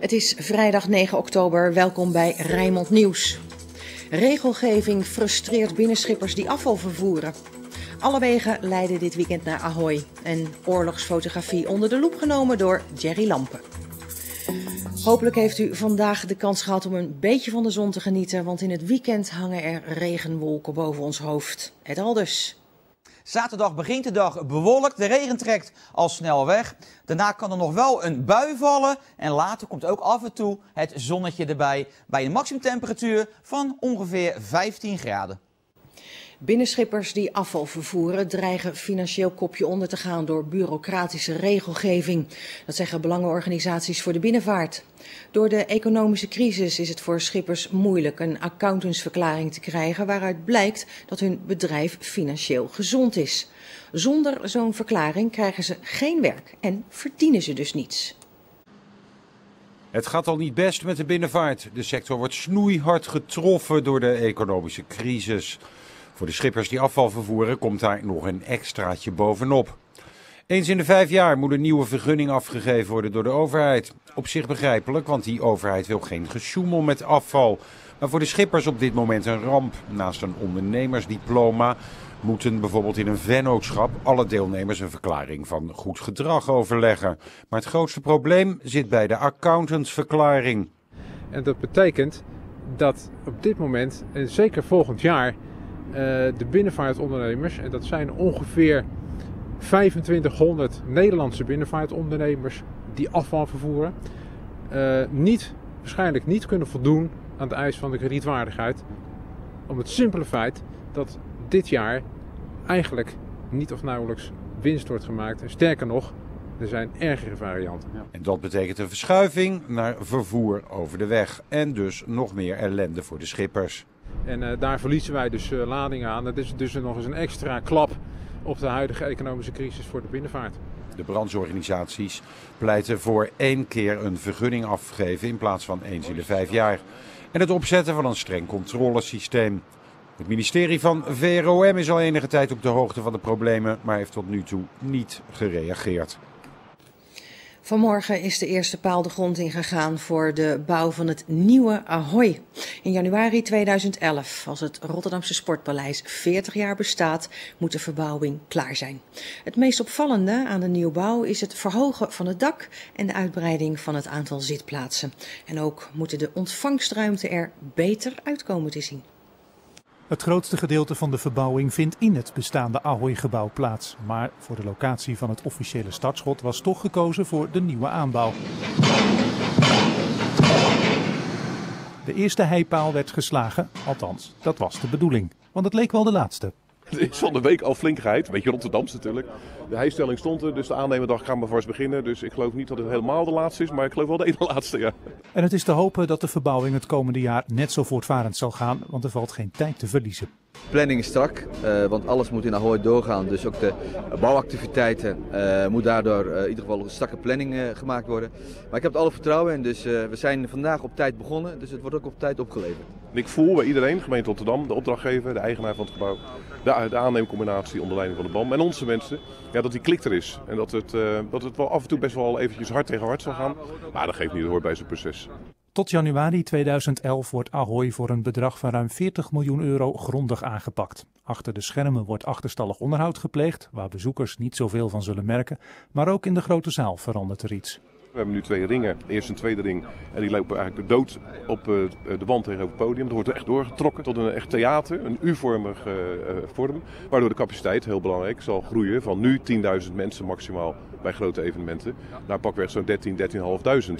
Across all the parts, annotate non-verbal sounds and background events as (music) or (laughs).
Het is vrijdag 9 oktober. Welkom bij Rijnmond Nieuws. Regelgeving frustreert binnenschippers die afval vervoeren. Alle wegen leiden dit weekend naar Ahoy. En oorlogsfotografie onder de loep genomen door Jerry Lampen. Hopelijk heeft u vandaag de kans gehad om een beetje van de zon te genieten, want in het weekend hangen er regenwolken boven ons hoofd. Het al dus. Zaterdag begint de dag bewolkt, de regen trekt al snel weg. Daarna kan er nog wel een bui vallen en later komt ook af en toe het zonnetje erbij bij een maximumtemperatuur van ongeveer 15 graden. Binnenschippers die afval vervoeren dreigen financieel kopje onder te gaan door bureaucratische regelgeving. Dat zeggen belangenorganisaties voor de binnenvaart. Door de economische crisis is het voor schippers moeilijk een accountantsverklaring te krijgen waaruit blijkt dat hun bedrijf financieel gezond is. Zonder zo'n verklaring krijgen ze geen werk en verdienen ze dus niets. Het gaat al niet best met de binnenvaart. De sector wordt snoeihard getroffen door de economische crisis. Voor de schippers die afval vervoeren komt daar nog een extraatje bovenop. Eens in de vijf jaar moet een nieuwe vergunning afgegeven worden door de overheid. Op zich begrijpelijk, want die overheid wil geen gesjoemel met afval. Maar voor de schippers op dit moment een ramp. Naast een ondernemersdiploma moeten bijvoorbeeld in een vennootschap alle deelnemers een verklaring van goed gedrag overleggen. Maar het grootste probleem zit bij de accountantsverklaring. En dat betekent dat op dit moment, en zeker volgend jaar, de binnenvaartondernemers, en dat zijn ongeveer 2500 Nederlandse binnenvaartondernemers die afval vervoeren, uh, niet, waarschijnlijk niet kunnen voldoen aan de eis van de kredietwaardigheid. Om het simpele feit dat dit jaar eigenlijk niet of nauwelijks winst wordt gemaakt. En sterker nog, er zijn ergere varianten. En dat betekent een verschuiving naar vervoer over de weg. En dus nog meer ellende voor de schippers. En uh, daar verliezen wij dus uh, ladingen aan. Dat is dus nog eens een extra klap op de huidige economische crisis voor de binnenvaart. De brancheorganisaties pleiten voor één keer een vergunning afgeven in plaats van eens in de vijf jaar. En het opzetten van een streng controlesysteem. Het ministerie van VROM is al enige tijd op de hoogte van de problemen, maar heeft tot nu toe niet gereageerd. Vanmorgen is de eerste paal de grond ingegaan voor de bouw van het nieuwe Ahoy. In januari 2011, als het Rotterdamse Sportpaleis 40 jaar bestaat, moet de verbouwing klaar zijn. Het meest opvallende aan de nieuwbouw is het verhogen van het dak en de uitbreiding van het aantal zitplaatsen. En ook moeten de ontvangstruimte er beter uitkomen te zien. Het grootste gedeelte van de verbouwing vindt in het bestaande Ahoy-gebouw plaats. Maar voor de locatie van het officiële startschot was toch gekozen voor de nieuwe aanbouw. De eerste heipaal werd geslagen, althans, dat was de bedoeling. Want het leek wel de laatste. (laughs) Is van de week al flink geheid. Een beetje Rotterdams natuurlijk. De heistelling stond er, dus de aannemerdag gaan we vast beginnen. Dus ik geloof niet dat het helemaal de laatste is, maar ik geloof wel de ene (laughs) laatste, ja. En het is te hopen dat de verbouwing het komende jaar net zo voortvarend zal gaan, want er valt geen tijd te verliezen. Planning is strak, uh, want alles moet in Ahoy doorgaan. Dus ook de bouwactiviteiten uh, moet daardoor uh, in ieder geval een strakke planning gemaakt worden. Maar ik heb er alle vertrouwen in, dus we zijn vandaag op tijd begonnen. Dus het wordt ook op tijd opgeleverd. Ik voel bij iedereen, gemeente Rotterdam, de opdrachtgever, de eigenaar van het gebouw, de, de aanneemcombinatie onder leiding van de BAM en onze mensen, ja, dat die klik er is. En dat het, dat het wel af en toe best wel eventjes hard tegen hard zal gaan. Maar dat geeft niet, hoor bij zo'n proces. Tot januari 2011 wordt Ahoy voor een bedrag van ruim 40 miljoen euro grondig aangepakt. Achter de schermen wordt achterstallig onderhoud gepleegd, waar bezoekers niet zoveel van zullen merken, maar ook in de grote zaal verandert er iets. We hebben nu twee ringen, eerst een tweede ring. En die lopen eigenlijk dood op de wand tegenover het podium. Dat wordt echt doorgetrokken tot een echt theater, een U-vormige uh, vorm. Waardoor de capaciteit, heel belangrijk, zal groeien van nu 10.000 mensen maximaal bij grote evenementen. Naar pakweg zo'n 13,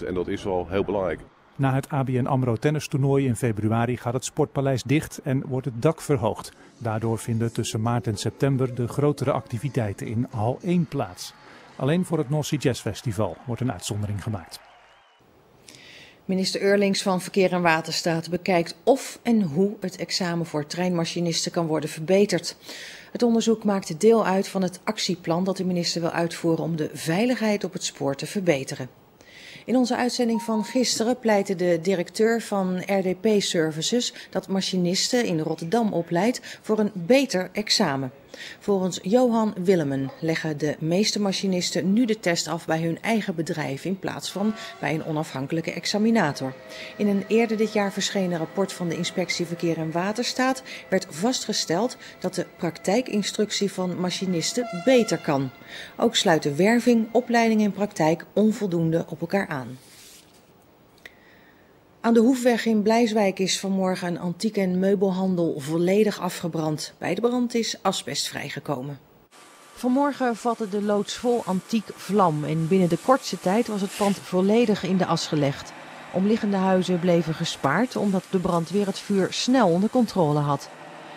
13.500. En dat is wel heel belangrijk. Na het ABN AMRO tennistoernooi in februari gaat het Sportpaleis dicht en wordt het dak verhoogd. Daardoor vinden tussen maart en september de grotere activiteiten in hal 1 plaats. Alleen voor het Nossi Jazz Festival wordt een uitzondering gemaakt. Minister Eurlings van Verkeer en Waterstaat bekijkt of en hoe het examen voor treinmachinisten kan worden verbeterd. Het onderzoek maakt deel uit van het actieplan dat de minister wil uitvoeren om de veiligheid op het spoor te verbeteren. In onze uitzending van gisteren pleitte de directeur van RDP Services dat machinisten in Rotterdam opleidt voor een beter examen. Volgens Johan Willemen leggen de meeste machinisten nu de test af bij hun eigen bedrijf in plaats van bij een onafhankelijke examinator. In een eerder dit jaar verschenen rapport van de Inspectie Verkeer en Waterstaat werd vastgesteld dat de praktijkinstructie van machinisten beter kan. Ook sluiten werving, opleiding en praktijk onvoldoende op elkaar aan. Aan de Hoefweg in Blijswijk is vanmorgen een antiek- en meubelhandel volledig afgebrand. Bij de brand is asbest vrijgekomen. Vanmorgen vatte de loods vol antiek vlam en binnen de kortste tijd was het pand volledig in de as gelegd. Omliggende huizen bleven gespaard omdat de brandweer het vuur snel onder controle had.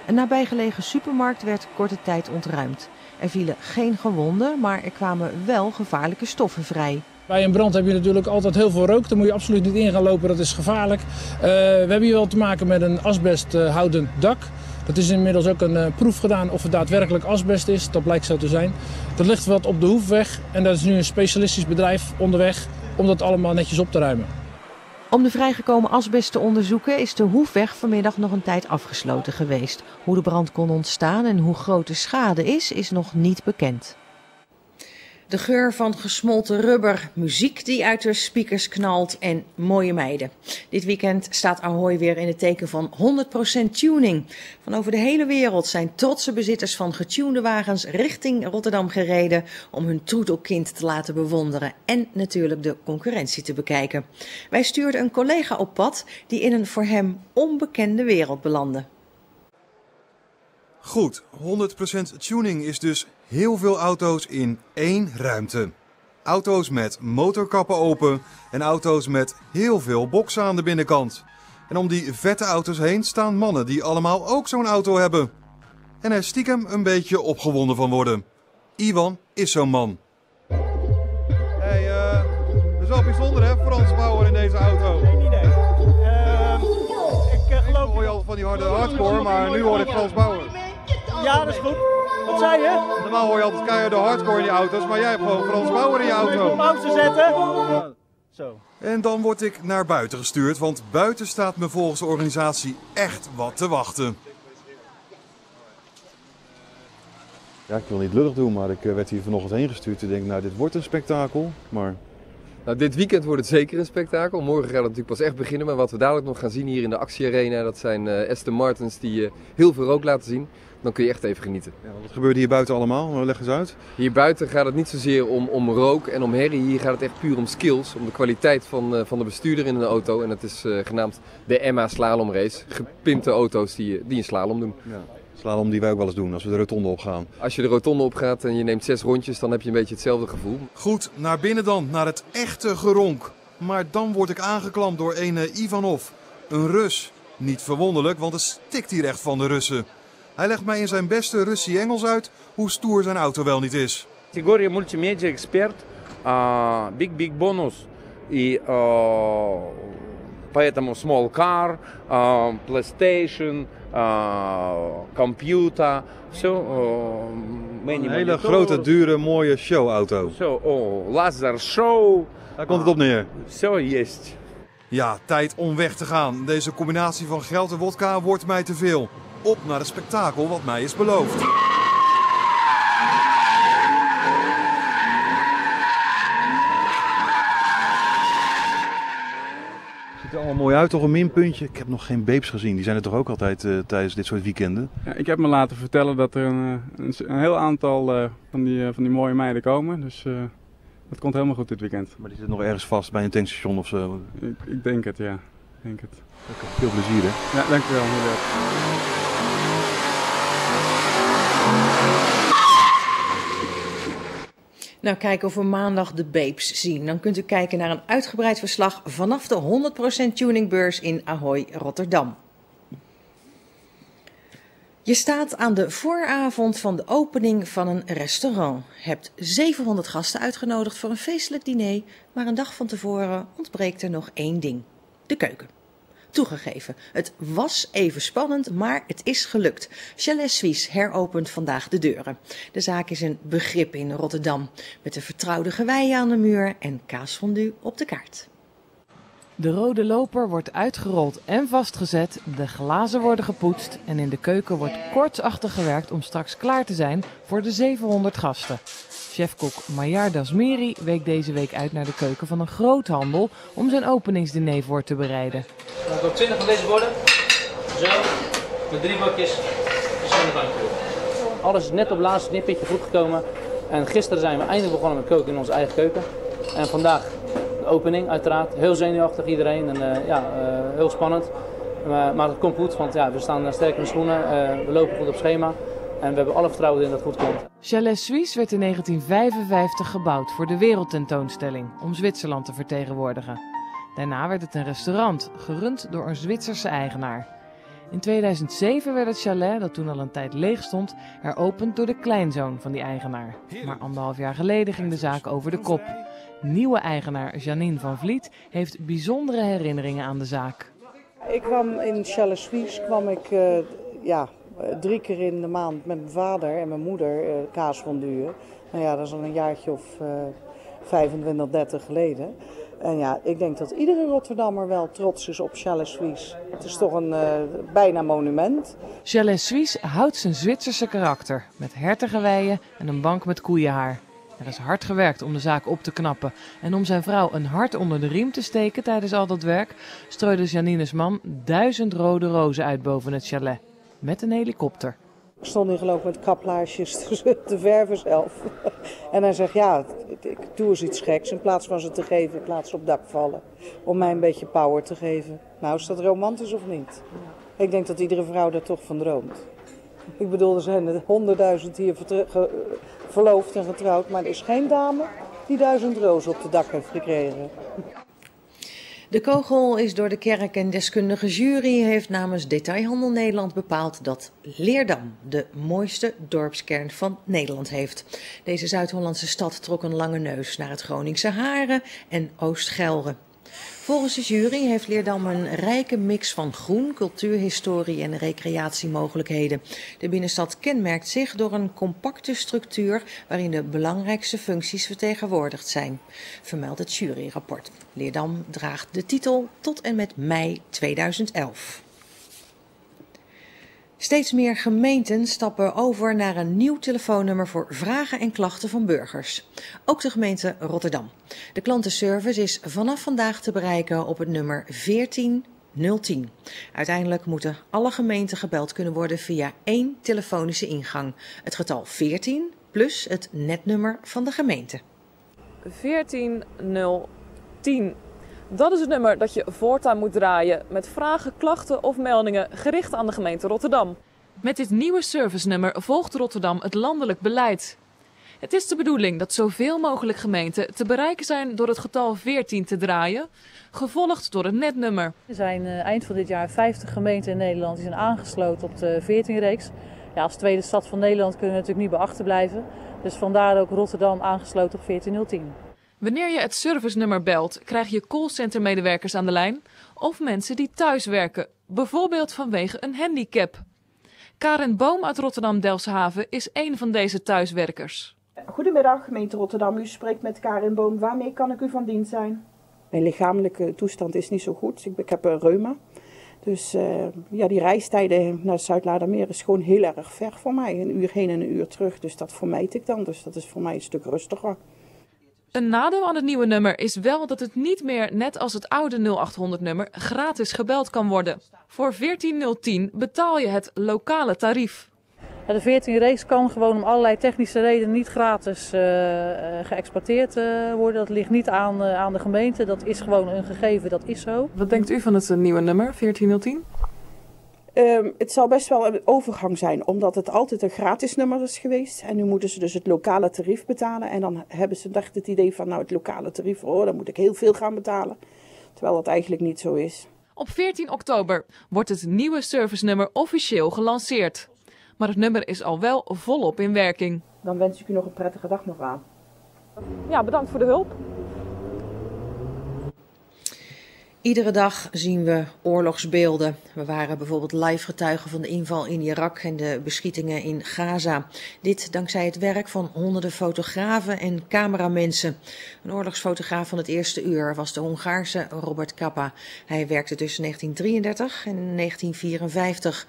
Een nabijgelegen supermarkt werd korte tijd ontruimd. Er vielen geen gewonden, maar er kwamen wel gevaarlijke stoffen vrij. Bij een brand heb je natuurlijk altijd heel veel rook. Daar moet je absoluut niet in gaan lopen, dat is gevaarlijk. Uh, we hebben hier wel te maken met een asbesthoudend dak. Dat is inmiddels ook een uh, proef gedaan of het daadwerkelijk asbest is. Dat blijkt zo te zijn. Dat ligt wat op de hoefweg en dat is nu een specialistisch bedrijf onderweg om dat allemaal netjes op te ruimen. Om de vrijgekomen asbest te onderzoeken is de hoefweg vanmiddag nog een tijd afgesloten geweest. Hoe de brand kon ontstaan en hoe groot de schade is, is nog niet bekend. De geur van gesmolten rubber, muziek die uit de speakers knalt en mooie meiden. Dit weekend staat Ahoy weer in het teken van 100% tuning. Van over de hele wereld zijn trotse bezitters van getunede wagens richting Rotterdam gereden om hun troetelkind te laten bewonderen en natuurlijk de concurrentie te bekijken. Wij stuurden een collega op pad die in een voor hem onbekende wereld belandde. Goed, 100% tuning is dus heel veel auto's in één ruimte. Auto's met motorkappen open en auto's met heel veel boksen aan de binnenkant. En om die vette auto's heen staan mannen die allemaal ook zo'n auto hebben. En er stiekem een beetje opgewonden van worden. Iwan is zo'n man. Hey, uh, dat is wel bijzonder hè, Frans Bauer in deze auto. Geen idee. Uh, ik uh, geloof... Ik hoor je al van die harde hardcore, maar nu hoor ik Frans Bauer. Ja, dat is goed. Wat zei je? Normaal hoor je altijd keihard de hardcore in die auto's, maar jij hebt gewoon Frans Bauer in je auto. Om pauze zetten. Ja. Zo. En dan word ik naar buiten gestuurd, want buiten staat me volgens de organisatie echt wat te wachten. Ja, ik wil niet lullig doen, maar ik werd hier vanochtend heen gestuurd. Ik denk, nou, dit wordt een spektakel, maar... Nou, dit weekend wordt het zeker een spektakel. Morgen gaat het natuurlijk pas echt beginnen. Maar wat we dadelijk nog gaan zien hier in de actiearena, dat zijn uh, Aston Martins die uh, heel veel rook laten zien dan kun je echt even genieten. Ja, wat gebeurt hier buiten allemaal? Leg eens uit. Hier buiten gaat het niet zozeer om, om rook en om herrie. Hier gaat het echt puur om skills, om de kwaliteit van, uh, van de bestuurder in een auto. En dat is uh, genaamd de Emma Slalom Race. Gepimpte auto's die, die een slalom doen. Ja. Slalom die wij ook wel eens doen als we de rotonde opgaan. Als je de rotonde opgaat en je neemt zes rondjes, dan heb je een beetje hetzelfde gevoel. Goed, naar binnen dan, naar het echte geronk. Maar dan word ik aangeklampt door een Ivanov, een Rus. Niet verwonderlijk, want het stikt hier echt van de Russen. Hij legt mij in zijn beste Russische Engels uit hoe stoer zijn auto wel niet is. Categoria multimedia expert, uh, big big bonus. И uh, поэтому small car, uh, PlayStation, computer, все. een hele grote, dure, mooie showauto. Zo, oh, laser show. Daar komt het op neer. Zo, yes. Ja, tijd om weg te gaan. Deze combinatie van geld en wodka wordt mij te veel op naar het spektakel wat mij is beloofd. Ziet er allemaal mooi uit, toch een minpuntje. Ik heb nog geen babes gezien, die zijn er toch ook altijd uh, tijdens dit soort weekenden? Ja, ik heb me laten vertellen dat er een, een, een heel aantal uh, van, die, uh, van die mooie meiden komen. Dus dat komt helemaal goed dit weekend. Maar die zit nog ergens vast bij een tankstation of zo? Ik, ik denk het, ja. Ik denk het. Okay, veel plezier hè? Ja, dankjewel. Inderdaad. Nou, kijken of we maandag de Babes zien. Dan kunt u kijken naar een uitgebreid verslag vanaf de 100% tuningbeurs in Ahoy, Rotterdam. Je staat aan de vooravond van de opening van een restaurant. Hebt 700 gasten uitgenodigd voor een feestelijk diner, maar een dag van tevoren ontbreekt er nog één ding: de keuken. Toegegeven, het was even spannend, maar het is gelukt. Chalet Suisse heropent vandaag de deuren. De zaak is een begrip in Rotterdam, met de vertrouwde geweien aan de muur en kaasfondue op de kaart. De rode loper wordt uitgerold en vastgezet, de glazen worden gepoetst en in de keuken wordt kortsachtig gewerkt om straks klaar te zijn voor de 700 gasten. Chefkok Majar Dasmiri week deze week uit naar de keuken van een groothandel om zijn openingsdiner voor te bereiden. Dan heb ik 20 van deze borden. Zo. Met drie bakjes. Alles is net op het laatste nippertje goed gekomen. En gisteren zijn we eindelijk begonnen met koken in onze eigen keuken. En vandaag de opening uiteraard. Heel zenuwachtig iedereen en uh, ja, uh, heel spannend. Maar, maar het komt goed, want ja, we staan sterk in de schoenen. Uh, we lopen goed op schema. En we hebben alle vertrouwen in dat het goed komt. Chalet Suisse werd in 1955 gebouwd voor de wereldtentoonstelling om Zwitserland te vertegenwoordigen. Daarna werd het een restaurant, gerund door een Zwitserse eigenaar. In 2007 werd het chalet, dat toen al een tijd leeg stond, heropend door de kleinzoon van die eigenaar. Maar anderhalf jaar geleden ging de zaak over de kop. Nieuwe eigenaar Janine van Vliet heeft bijzondere herinneringen aan de zaak. Ik kwam in Chalet Suisse kwam ik, uh, ja, drie keer in de maand met mijn vader en mijn moeder uh, kaas fonduren. Nou ja, dat is al een jaartje of uh, 25, 30 geleden. En ja, ik denk dat iedere Rotterdammer wel trots is op Chalet Suisse. Het is toch een bijna monument. Chalet Suisse houdt zijn Zwitserse karakter. Met hertengeweien en een bank met koeienhaar. Er is hard gewerkt om de zaak op te knappen. En om zijn vrouw een hart onder de riem te steken tijdens al dat werk... strooide Janines man duizend rode rozen uit boven het chalet. Met een helikopter. Ik stond in geloof met kaplaarsjes (laughs) te verven zelf. En hij zegt, ja, ik doe eens iets geks. In plaats van ze te geven, ik laat ze op dak vallen. Om mij een beetje power te geven. Nou, is dat romantisch of niet? Ik denk dat iedere vrouw daar toch van droomt. Ik bedoel, er zijn honderdduizend hier verloofd en getrouwd. Maar er is geen dame die duizend rozen op de dak heeft gekregen. De kogel is door de kerk en deskundige jury heeft namens Detailhandel Nederland bepaald dat Leerdam de mooiste dorpskern van Nederland heeft. Deze Zuid-Hollandse stad trok een lange neus naar het Groningse Haren en Oost-Gelre. Volgens de jury heeft Leerdam een rijke mix van groen, cultuurhistorie en recreatiemogelijkheden. De binnenstad kenmerkt zich door een compacte structuur waarin de belangrijkste functies vertegenwoordigd zijn, vermeldt het juryrapport. Leerdam draagt de titel tot en met mei 2011. Steeds meer gemeenten stappen over naar een nieuw telefoonnummer voor vragen en klachten van burgers. Ook de gemeente Rotterdam. De klantenservice is vanaf vandaag te bereiken op het nummer 14010. Uiteindelijk moeten alle gemeenten gebeld kunnen worden via één telefonische ingang. Het getal 14 plus het netnummer van de gemeente. 14010. Dat is het nummer dat je voortaan moet draaien met vragen, klachten of meldingen gericht aan de gemeente Rotterdam. Met dit nieuwe servicenummer volgt Rotterdam het landelijk beleid. Het is de bedoeling dat zoveel mogelijk gemeenten te bereiken zijn door het getal 14 te draaien, gevolgd door het netnummer. Er zijn uh, eind van dit jaar 50 gemeenten in Nederland die zijn aangesloten op de 14-reeks. Ja, als tweede stad van Nederland kunnen we natuurlijk niet bij achterblijven. Dus vandaar ook Rotterdam aangesloten op 14010. Wanneer je het servicenummer belt, krijg je callcentermedewerkers aan de lijn of mensen die thuis werken, bijvoorbeeld vanwege een handicap. Karen Boom uit Rotterdam-Delfshaven is een van deze thuiswerkers. Goedemiddag, gemeente Rotterdam. U spreekt met Karin Boom. Waarmee kan ik u van dienst zijn? Mijn lichamelijke toestand is niet zo goed. Ik, ik heb een reuma. Dus uh, ja, die reistijden naar Zuid-Ladermeer is gewoon heel erg ver voor mij. Een uur heen en een uur terug. Dus dat vermijd ik dan. Dus dat is voor mij een stuk rustiger. Een nadeel aan het nieuwe nummer is wel dat het niet meer, net als het oude 0800-nummer, gratis gebeld kan worden. Voor 14010 betaal je het lokale tarief. De 14 race kan gewoon om allerlei technische redenen niet gratis uh, geëxporteerd uh, worden. Dat ligt niet aan, uh, aan de gemeente. Dat is gewoon een gegeven, dat is zo. Wat denkt u van het nieuwe nummer 14010? Um, het zal best wel een overgang zijn, omdat het altijd een gratis nummer is geweest. En nu moeten ze dus het lokale tarief betalen. En dan hebben ze dacht het idee van, nou het lokale tarief, oh, dan moet ik heel veel gaan betalen. Terwijl dat eigenlijk niet zo is. Op 14 oktober wordt het nieuwe servicenummer officieel gelanceerd. Maar het nummer is al wel volop in werking. Dan wens ik u nog een prettige dag nog aan. Ja, bedankt voor de hulp. Iedere dag zien we oorlogsbeelden. We waren bijvoorbeeld live getuigen van de inval in Irak en de beschietingen in Gaza. Dit dankzij het werk van honderden fotografen en cameramensen. Een oorlogsfotograaf van het eerste uur was de Hongaarse Robert Kappa. Hij werkte tussen 1933 en 1954.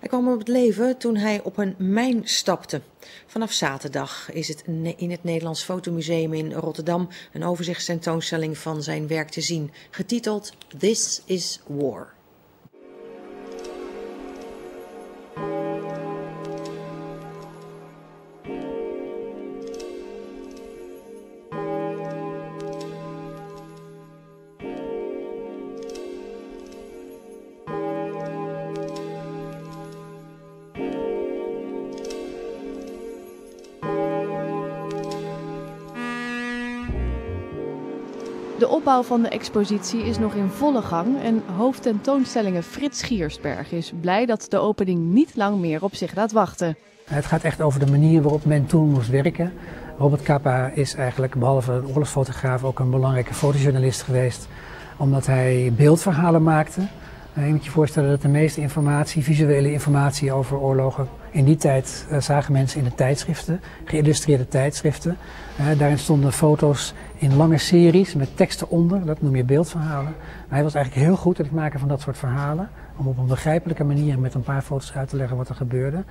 Hij kwam op het leven toen hij op een mijn stapte. Vanaf zaterdag is het in het Nederlands Fotomuseum in Rotterdam een overzichtstentoonstelling van zijn werk te zien, getiteld This is War. Opbouw van de expositie is nog in volle gang en hoofdtentoonstellingen Frits Giersberg is blij dat de opening niet lang meer op zich laat wachten. Het gaat echt over de manier waarop men toen moest werken. Robert Capa is eigenlijk behalve een oorlogsfotograaf ook een belangrijke fotojournalist geweest, omdat hij beeldverhalen maakte. Uh, je moet je voorstellen dat de meeste informatie, visuele informatie over oorlogen, in die tijd uh, zagen mensen in de tijdschriften, geïllustreerde tijdschriften. Uh, daarin stonden foto's in lange series met teksten onder, dat noem je beeldverhalen. Hij was eigenlijk heel goed in het maken van dat soort verhalen, om op een begrijpelijke manier met een paar foto's uit te leggen wat er gebeurde.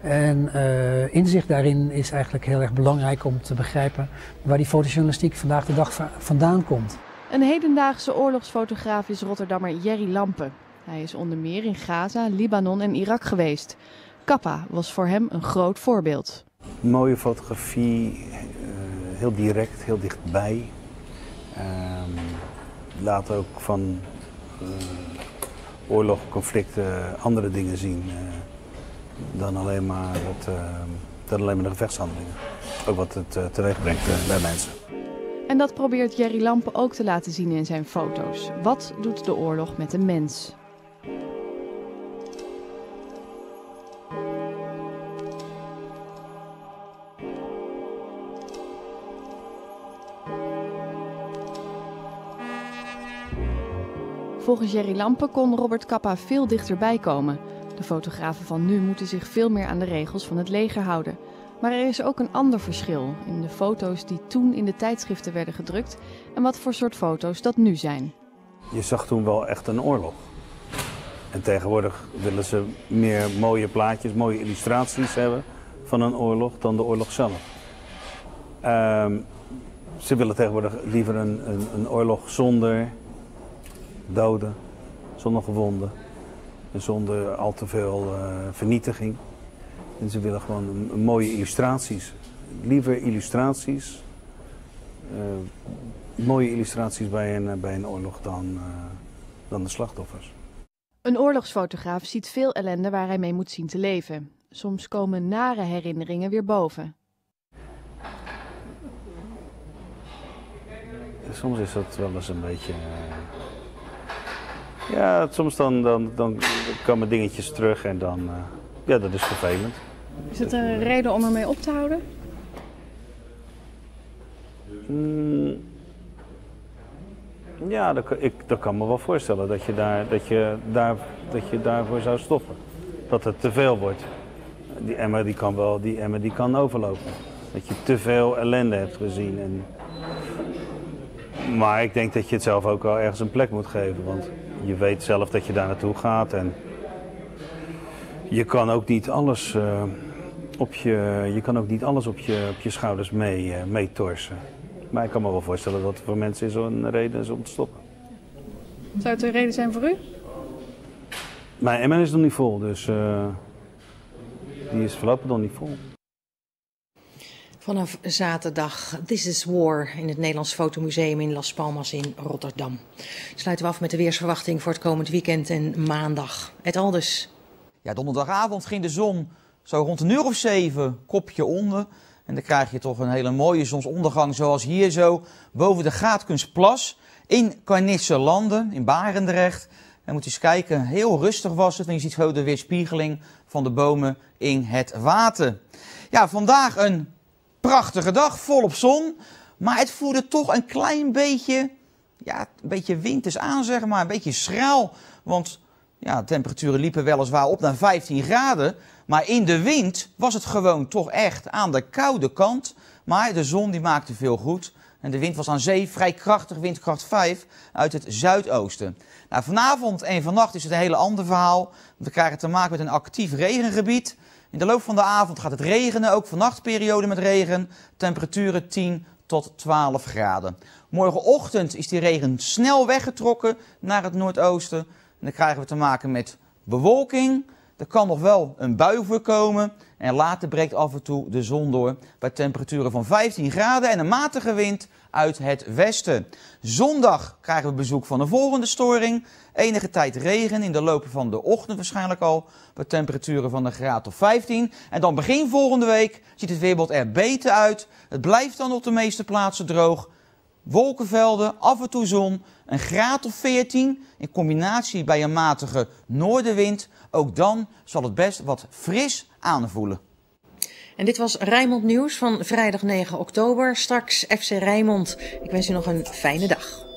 En uh, inzicht daarin is eigenlijk heel erg belangrijk om te begrijpen waar die fotojournalistiek vandaag de dag vandaan komt. Een hedendaagse oorlogsfotograaf is Rotterdammer Jerry Lampen. Hij is onder meer in Gaza, Libanon en Irak geweest. Kappa was voor hem een groot voorbeeld. Mooie fotografie, uh, heel direct, heel dichtbij. Uh, laat ook van uh, oorlog, conflicten, andere dingen zien dan alleen maar, het, dan alleen maar de gevechtshandelingen. Ook wat het teweeg brengt bij mensen. En dat probeert Jerry Lampen ook te laten zien in zijn foto's. Wat doet de oorlog met een mens? Volgens Jerry Lampen kon Robert Kappa veel dichterbij komen. De fotografen van nu moeten zich veel meer aan de regels van het leger houden. Maar er is ook een ander verschil in de foto's die toen in de tijdschriften werden gedrukt en wat voor soort foto's dat nu zijn. Je zag toen wel echt een oorlog. En tegenwoordig willen ze meer mooie plaatjes, mooie illustraties hebben van een oorlog dan de oorlog zelf. Um, ze willen tegenwoordig liever een, een oorlog zonder doden, zonder gewonden, zonder al te veel uh, vernietiging. En ze willen gewoon een, mooie illustraties. Liever illustraties, uh, mooie illustraties bij een, bij een oorlog dan, uh, dan de slachtoffers. Een oorlogsfotograaf ziet veel ellende waar hij mee moet zien te leven. Soms komen nare herinneringen weer boven. Soms is dat wel eens een beetje. Ja, soms dan, dan, dan komen dingetjes terug en dan. Uh, ja, dat is vervelend. Is het een reden om ermee op te houden? Mm, ja, dat, ik, dat kan me wel voorstellen dat je, daar, dat, je daar, dat je daarvoor zou stoppen. Dat het te veel wordt. Die emmer die kan wel, die emmer die kan overlopen. Dat je te veel ellende hebt gezien. En... Maar ik denk dat je het zelf ook wel ergens een plek moet geven. Want je weet zelf dat je daar naartoe gaat. En je kan ook niet alles, uh, op, je, je kan ook niet alles op, je, op je schouders mee, uh, mee torsen. Maar ik kan me wel voorstellen dat voor mensen zo'n reden is om te stoppen. Zou het een reden zijn voor u? Mijn emmer is nog niet vol, dus uh, die is voorlopig nog niet vol. Vanaf zaterdag This is War in het Nederlands Fotomuseum in Las Palmas in Rotterdam. Sluiten we af met de weersverwachting voor het komend weekend en maandag. Het Aldus. Ja, donderdagavond ging de zon zo rond een uur of zeven kopje onder. En dan krijg je toch een hele mooie zonsondergang zoals hier zo boven de Gaatkunstplas in Carnisse Landen in Barendrecht. En moet je eens kijken, heel rustig was het en je ziet gewoon de weerspiegeling van de bomen in het water. Ja, vandaag een prachtige dag, volop zon. Maar het voerde toch een klein beetje ja, een beetje winters aan, zeg maar. Een beetje schraal. Want ja, de temperaturen liepen weliswaar op naar 15 graden. Maar in de wind was het gewoon toch echt aan de koude kant. Maar de zon die maakte veel goed. En de wind was aan zee vrij krachtig, windkracht 5 uit het zuidoosten. Nou, vanavond en vannacht is het een hele ander verhaal. We krijgen te maken met een actief regengebied. In de loop van de avond gaat het regenen, ook vannachtperiode met regen. Temperaturen 10 tot 12 graden. Morgenochtend is die regen snel weggetrokken naar het noordoosten. En dan krijgen we te maken met bewolking. Er kan nog wel een bui voorkomen. En later breekt af en toe de zon door bij temperaturen van 15 graden en een matige wind uit het westen. Zondag krijgen we bezoek van een volgende storing. Enige tijd regen in de loop van de ochtend waarschijnlijk al. Bij temperaturen van een graad of 15. En dan begin volgende week ziet het weerbeeld er beter uit. Het blijft dan op de meeste plaatsen droog. Wolkenvelden, af en toe zon, een graad of 14 in combinatie bij een matige noordenwind. Ook dan zal het best wat fris aanvoelen. En dit was Rijnmond Nieuws van vrijdag 9 oktober. Straks FC Rijnmond. Ik wens u nog een fijne dag.